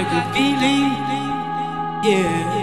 a good feeling. Yeah.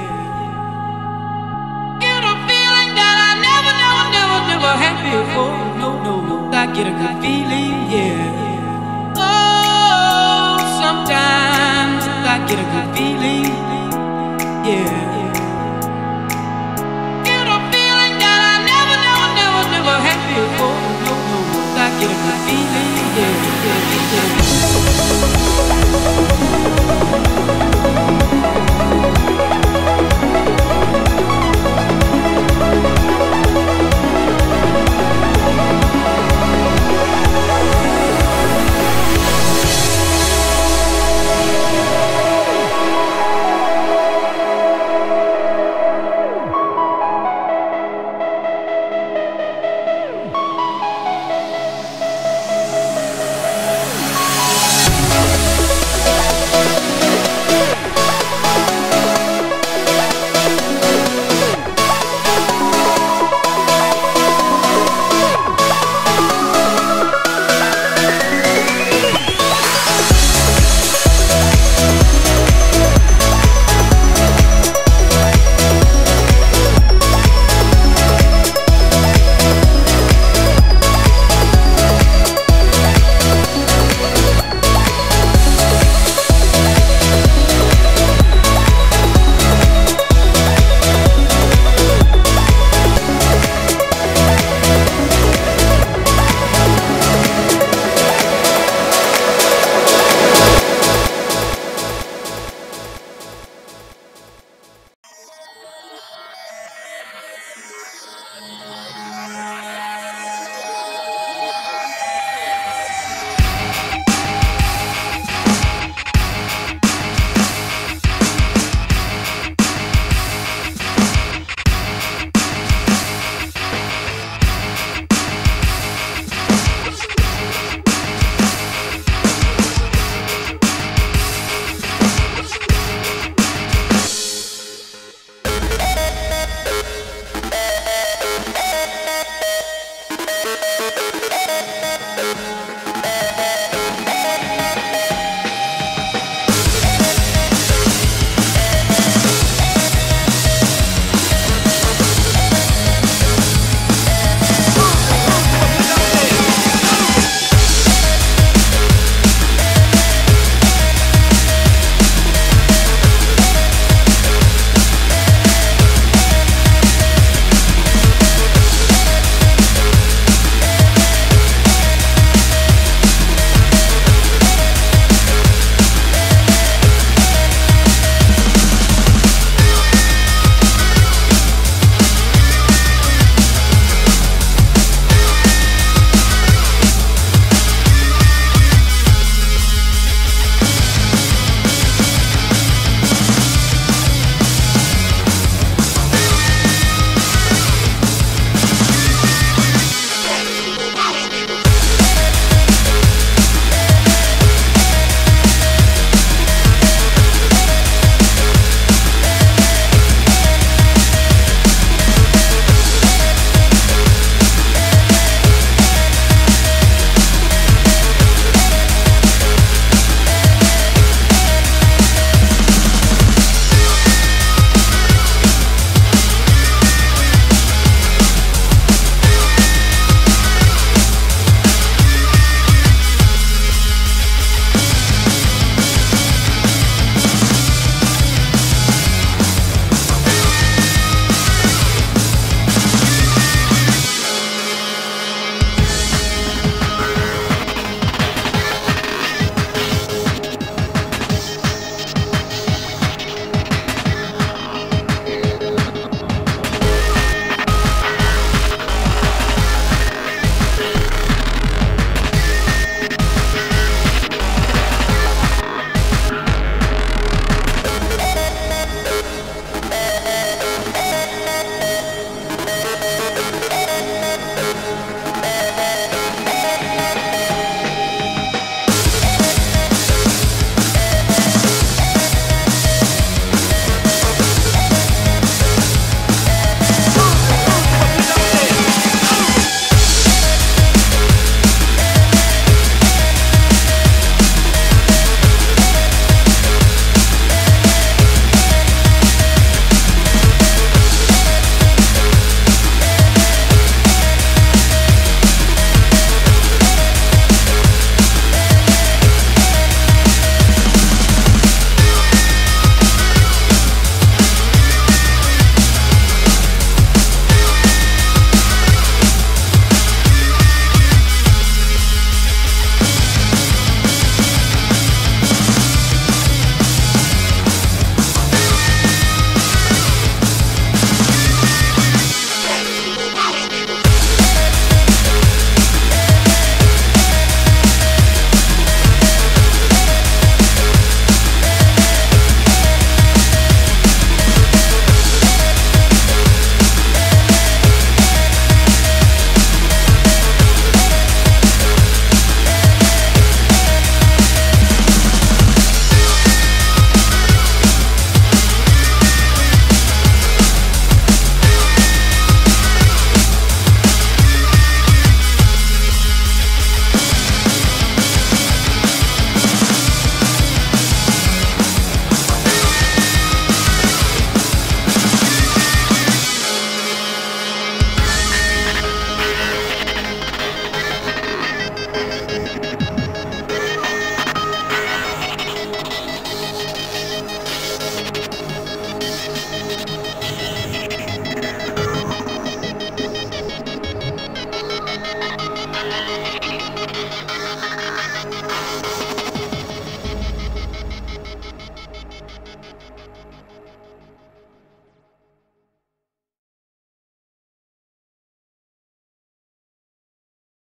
Thank.